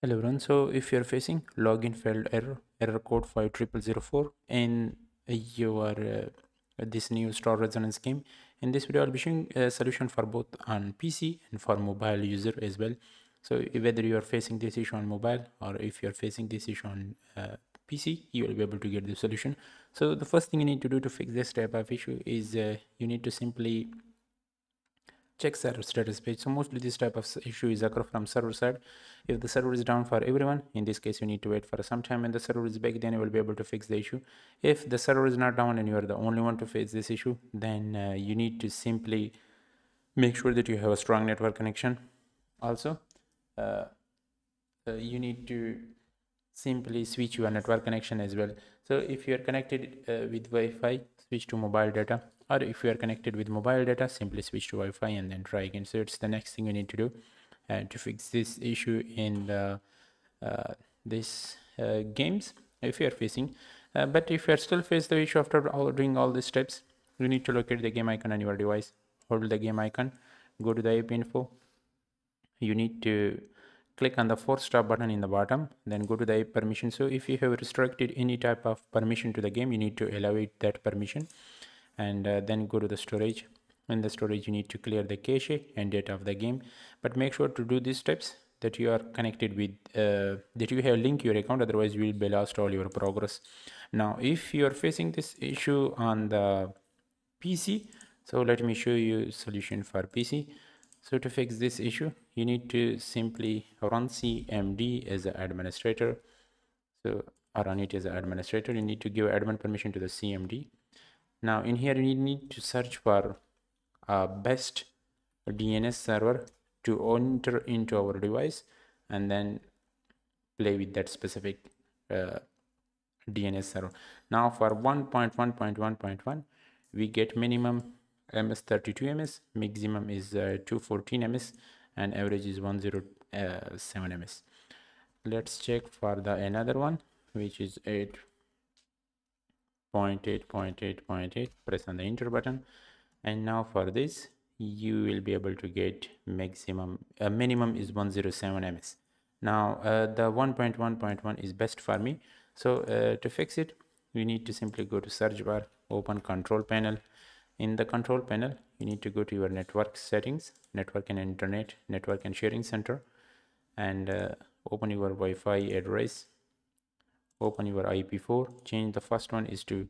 Hello everyone. So if you're facing login failed error, error code 50004 in your uh, this new star resonance game, in this video I'll be showing a solution for both on PC and for mobile user as well. So whether you are facing this issue on mobile or if you're facing this issue on uh, PC, you will be able to get the solution. So the first thing you need to do to fix this type of issue is uh, you need to simply check server status page. So mostly this type of issue is occur from server side. If the server is down for everyone in this case you need to wait for some time and the server is back then you will be able to fix the issue. If the server is not down and you are the only one to face this issue then uh, you need to simply make sure that you have a strong network connection. Also uh, uh, you need to simply switch your network connection as well. So if you are connected uh, with wi-fi switch to mobile data or if you are connected with mobile data simply switch to Wi-Fi and then try again. So it's the next thing you need to do uh, to fix this issue in the, uh, this uh, games if you are facing. Uh, but if you are still face the issue after all, doing all these steps you need to locate the game icon on your device. Hold the game icon go to the app info. You need to click on the force stop button in the bottom then go to the app permission. So if you have restricted any type of permission to the game you need to it that permission and uh, then go to the storage. In the storage you need to clear the cache and data of the game. But make sure to do these steps that you are connected with uh, that you have linked your account otherwise you will be lost all your progress. Now if you are facing this issue on the pc so let me show you solution for pc so to fix this issue you need to simply run cmd as an administrator. So run it as an administrator. You need to give admin permission to the cmd now in here you need to search for a best DNS server to enter into our device and then play with that specific uh, DNS server. Now for 1.1.1.1 we get minimum ms 32 ms maximum is uh, 214 ms and average is 107 uh, ms let's check for the another one which is 8 0.8 0.8 0.8 press on the enter button. And now for this you will be able to get maximum uh, minimum is 107 ms now uh, the 1.1.1 is best for me. So uh, to fix it we need to simply go to search bar open control panel. In the control panel you need to go to your network settings network and internet network and sharing center and uh, open your wi-fi address open your IP4 change the first one is to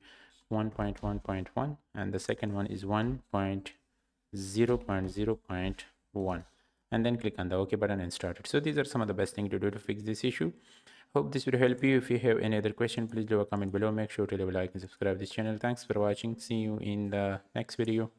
1.1.1 and the second one is 1.0.0.1 and then click on the ok button and start it. So these are some of the best things to do to fix this issue. Hope this will help you. If you have any other question please leave a comment below. Make sure to leave a like and subscribe this channel. Thanks for watching. See you in the next video